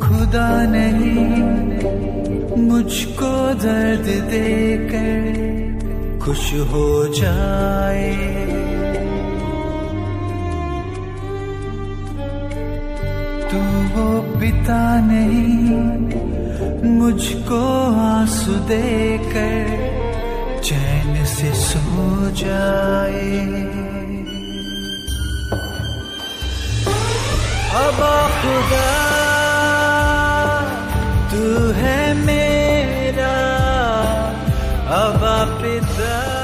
खुदा नहीं, मुझको दर्द देकर खुश हो जाए। तू वो पिता नहीं, मुझको आँसू देकर चैन से सो जाए। अब खुदा। है मेरा अब पिता